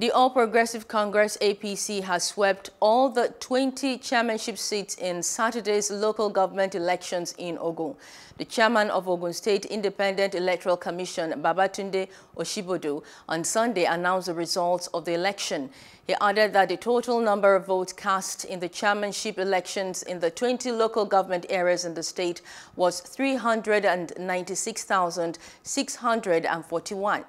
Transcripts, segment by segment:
The All Progressive Congress APC has swept all the 20 chairmanship seats in Saturday's local government elections in Ogun. The chairman of Ogun State Independent Electoral Commission, Babatunde Osibodu, on Sunday announced the results of the election. He added that the total number of votes cast in the chairmanship elections in the 20 local government areas in the state was 396,641.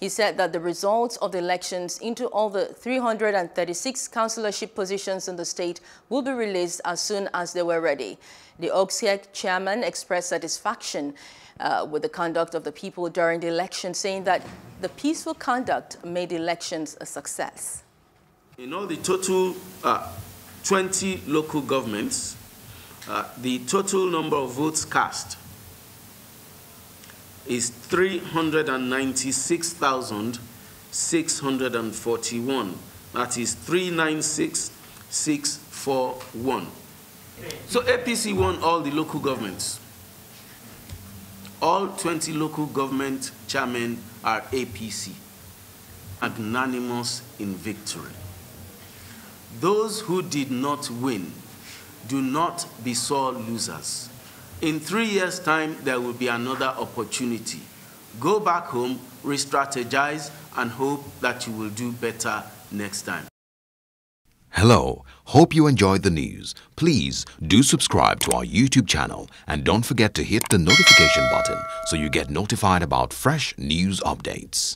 He said that the results of the elections into all the 336 councillorship positions in the state will be released as soon as they were ready. The OGSEC chairman expressed satisfaction uh, with the conduct of the people during the election, saying that the peaceful conduct made elections a success. In all the total uh, 20 local governments, uh, the total number of votes cast is 396,641. That is 396,641. So APC won all the local governments. All 20 local government chairmen are APC, magnanimous in victory. Those who did not win do not be sore losers. In three years' time, there will be another opportunity. Go back home, re strategize, and hope that you will do better next time. Hello, hope you enjoyed the news. Please do subscribe to our YouTube channel and don't forget to hit the notification button so you get notified about fresh news updates.